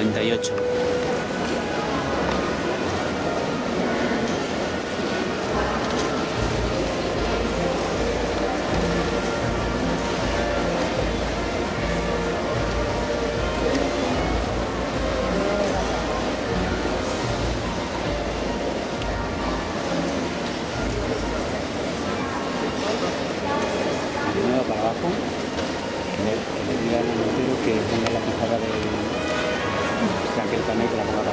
38. Primero para abajo, que montero